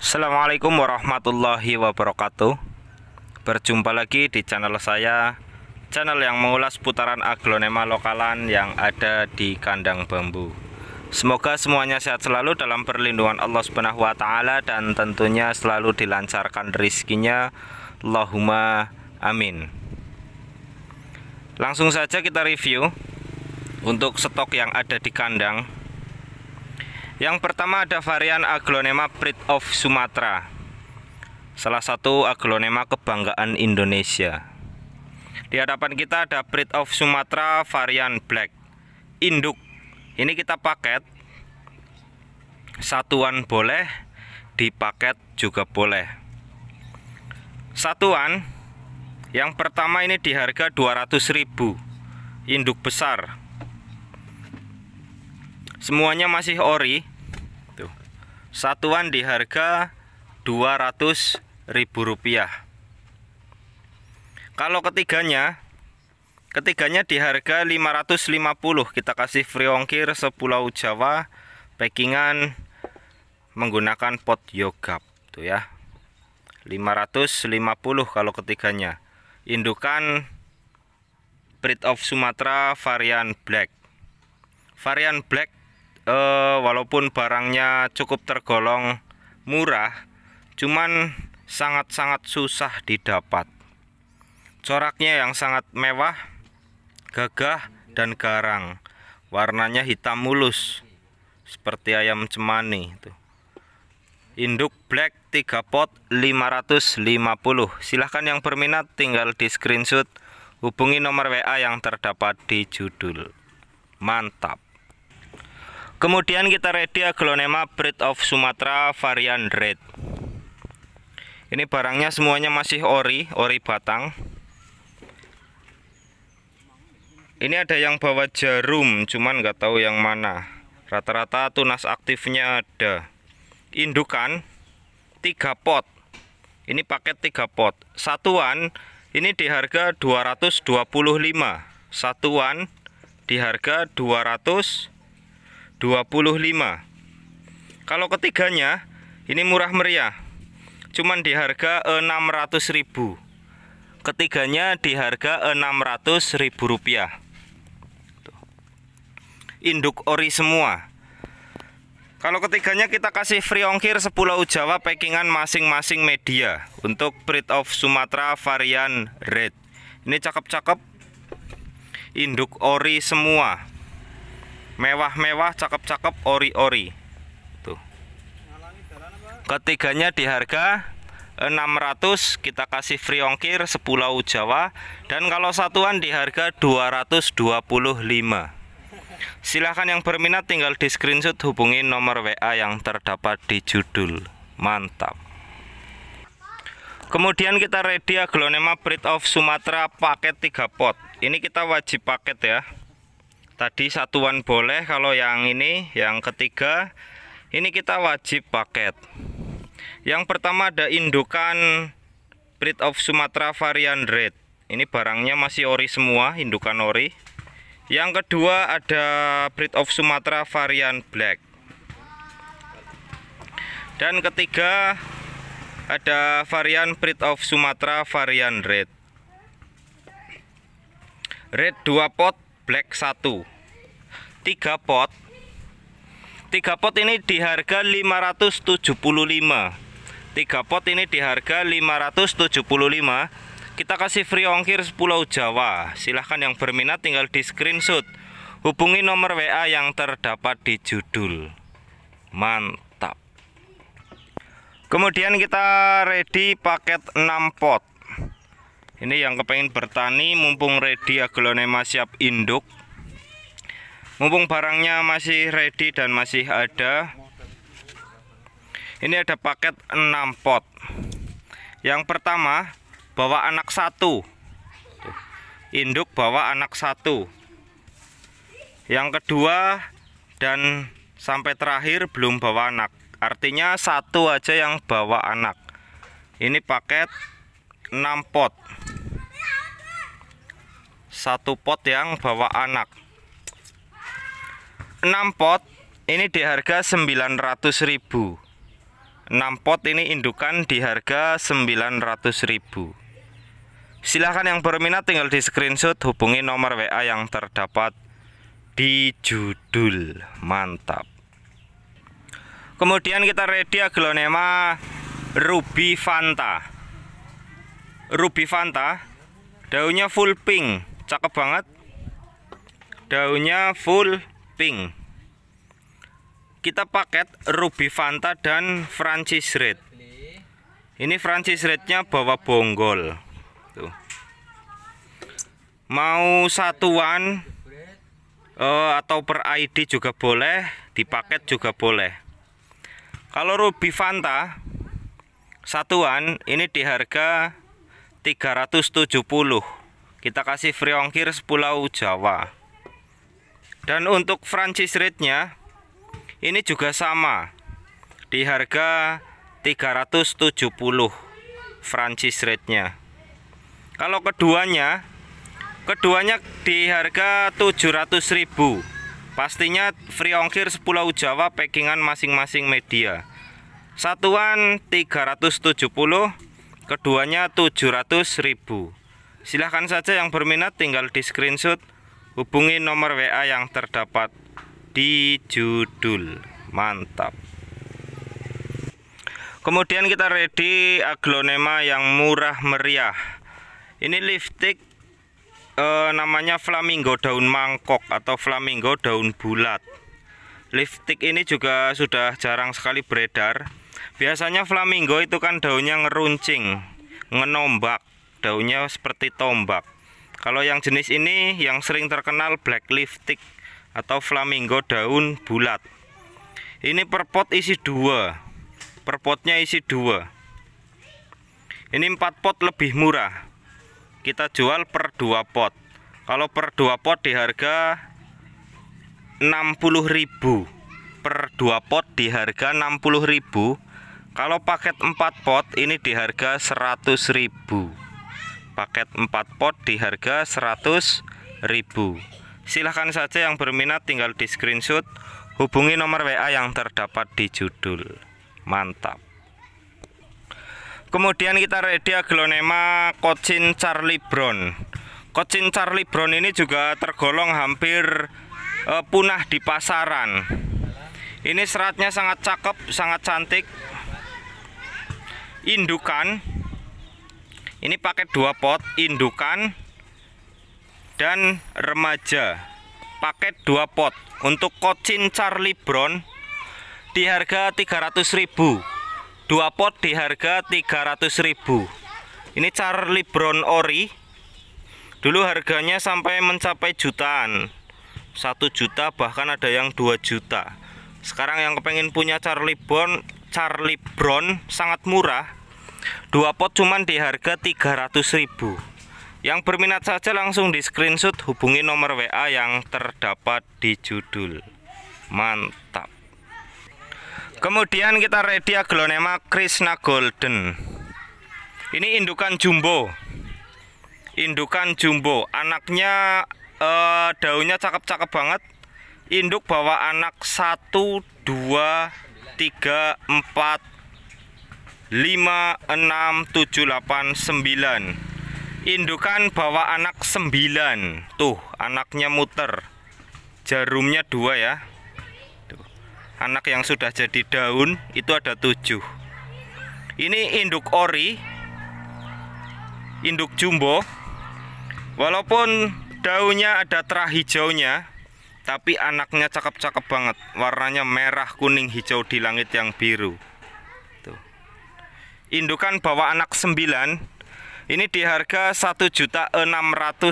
Assalamualaikum warahmatullahi wabarakatuh Berjumpa lagi di channel saya Channel yang mengulas putaran aglonema lokalan yang ada di kandang bambu Semoga semuanya sehat selalu dalam perlindungan Allah Subhanahu wa taala dan tentunya selalu dilancarkan rizkinya Allahumma amin. Langsung saja kita review untuk stok yang ada di kandang. Yang pertama ada varian aglonema Pride of Sumatera. Salah satu aglonema kebanggaan Indonesia. Di hadapan kita ada Pride of Sumatera varian Black. Induk ini kita paket satuan boleh di paket juga boleh satuan yang pertama ini di harga 200.000 induk besar semuanya masih ori satuan di harga 200.000 rupiah. Kalau ketiganya Ketiganya di harga 550 kita kasih free ongkir sepulau Jawa packingan menggunakan pot yogap tuh ya. 550 kalau ketiganya. Indukan breed of Sumatera varian black. Varian black eh, walaupun barangnya cukup tergolong murah cuman sangat-sangat susah didapat. Coraknya yang sangat mewah gagah dan garang. Warnanya hitam mulus seperti ayam cemani itu. Induk black 3 pot 550 silahkan yang berminat tinggal di screenshot. Hubungi nomor WA yang terdapat di judul. Mantap kemudian kita ready aglonema breed of Sumatera varian red. Ini barangnya semuanya masih ori ori batang. Ini ada yang bawa jarum cuman nggak tahu yang mana. Rata-rata tunas aktifnya ada. Indukan tiga pot. Ini paket tiga pot. Satuan ini di harga 225 satuan di harga 225 kalau ketiganya ini murah meriah. Cuman di harga 600.000 ketiganya di harga 600.000 rupiah. Induk ori semua. Kalau ketiganya kita kasih free ongkir sepulau Jawa packingan masing-masing media untuk breed of Sumatera varian red. Ini cakep-cakep. Induk ori semua mewah-mewah cakep-cakep ori-ori tuh ketiganya di harga 600 kita kasih free ongkir sepulau Jawa dan kalau satuan di harga 225 Silahkan yang berminat tinggal di screenshot hubungi nomor WA yang terdapat di judul. Mantap. Kemudian kita ready aglonema breed of Sumatera paket 3 pot. Ini kita wajib paket ya. Tadi satuan boleh kalau yang ini yang ketiga ini kita wajib paket. Yang pertama ada indukan breed of Sumatera varian red. Ini barangnya masih ori semua, indukan ori. Yang kedua ada breed of Sumatera varian black. Dan ketiga ada varian breed of Sumatera varian red. Red 2 pot, black 1. 3 pot. 3 pot ini di harga 575. 3 pot ini di harga 575 kita kasih free ongkir Pulau Jawa silahkan yang berminat tinggal di screenshot hubungi nomor WA yang terdapat di judul mantap kemudian kita ready paket 6 pot ini yang kepengen bertani mumpung ready aglonema siap induk. Mumpung barangnya masih ready dan masih ada. Ini ada paket 6 pot. Yang pertama bawa anak satu. Induk bawa anak satu. Yang kedua dan sampai terakhir belum bawa anak. Artinya satu aja yang bawa anak. Ini paket 6 pot satu pot yang bawa anak. 6 pot ini di harga 900.000 6 6 pot ini indukan di harga 900.000 Silahkan yang berminat tinggal di screenshot hubungi nomor WA yang terdapat di judul. Mantap. Kemudian kita ready aglonema ruby fanta ruby fanta daunnya full pink cakep banget. Daunnya full pink. Kita paket ruby fanta dan francis red ini francis rednya bawa bonggol. Tuh. Mau satuan uh, atau per ID juga boleh di paket juga boleh. Kalau Ruby Fanta satuan ini di harga 370 kita kasih free ongkir Pulau Jawa dan untuk franchise rate-nya ini juga sama di harga 370 franchise rate-nya kalau keduanya Keduanya di harga 700.000. Pastinya free ongkir Pulau Jawa packingan masing-masing media. Satuan 370, keduanya 700.000. Silahkan saja yang berminat tinggal di screenshot hubungi nomor WA yang terdapat di judul. Mantap. Kemudian kita ready aglonema yang murah meriah. Ini lipstick eh, namanya flamingo daun mangkok atau flamingo daun bulat lipstick ini juga sudah jarang sekali beredar biasanya flamingo itu kan daunnya ngeruncing ngenombak daunnya seperti tombak. Kalau yang jenis ini yang sering terkenal black lipstick atau flamingo daun bulat. Ini per pot isi dua. Per potnya isi dua. Ini empat pot lebih murah. Kita jual per dua pot. Kalau per dua pot di harga 60.000 per dua pot di harga 60.000 kalau paket 4 pot ini di harga 100.000 paket 4 pot di harga 100.000 silahkan saja yang berminat tinggal di screenshot hubungi nomor WA yang terdapat di judul mantap Kemudian kita ready aglonema Cochin Charlie Brown. Cochin Charlie Brown ini juga tergolong hampir uh, punah di pasaran. Ini seratnya sangat cakep, sangat cantik. Indukan. Ini pakai dua pot, indukan dan remaja. Paket dua pot untuk Cochin Charlie Brown di harga 300.000 dua pot di harga 300.000 ini Charlie Brown Ori. Dulu harganya sampai mencapai jutaan. Satu juta bahkan ada yang 2 juta. Sekarang yang kepengen punya Charlie Brown Charlie Brown sangat murah dua pot cuman di harga 300.000 yang berminat saja langsung di screenshot hubungi nomor WA yang terdapat di judul mantap Kemudian kita ready aglonema Krishna Golden. Ini indukan jumbo. Indukan jumbo. Anaknya eh, daunnya cakep-cakep banget. Induk bawa anak 1 2 3 4 5 6 7 8 9. Indukan bawa anak 9. Tuh, anaknya muter. Jarumnya dua ya anak yang sudah jadi daun itu ada tujuh ini induk ori induk jumbo walaupun daunnya ada terah hijaunya tapi anaknya cakep-cakep banget warnanya merah kuning hijau di langit yang biru Tuh. Indukan bawa anak sembilan. Ini di harga juta 1.650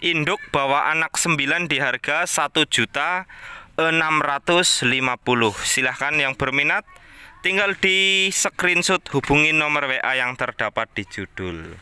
induk bawa anak sembilan di harga juta 650 silahkan yang berminat tinggal di screenshot hubungi nomor WA yang terdapat di judul.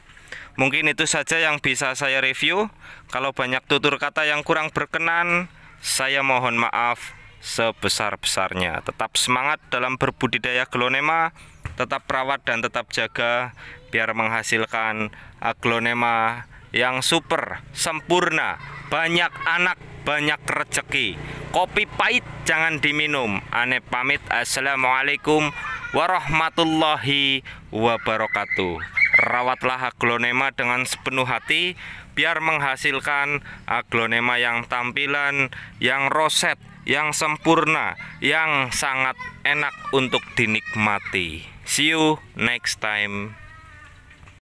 Mungkin itu saja yang bisa saya review. Kalau banyak tutur kata yang kurang berkenan saya mohon maaf sebesar-besarnya. Tetap semangat dalam berbudidaya glonema tetap perawat dan tetap jaga biar menghasilkan aglonema yang super sempurna banyak anak banyak rezeki. Kopi pahit jangan diminum. Ane pamit. Assalamualaikum warahmatullahi wabarakatuh. Rawatlah aglonema dengan sepenuh hati biar menghasilkan aglonema yang tampilan yang roset, yang sempurna, yang sangat enak untuk dinikmati. See you next time.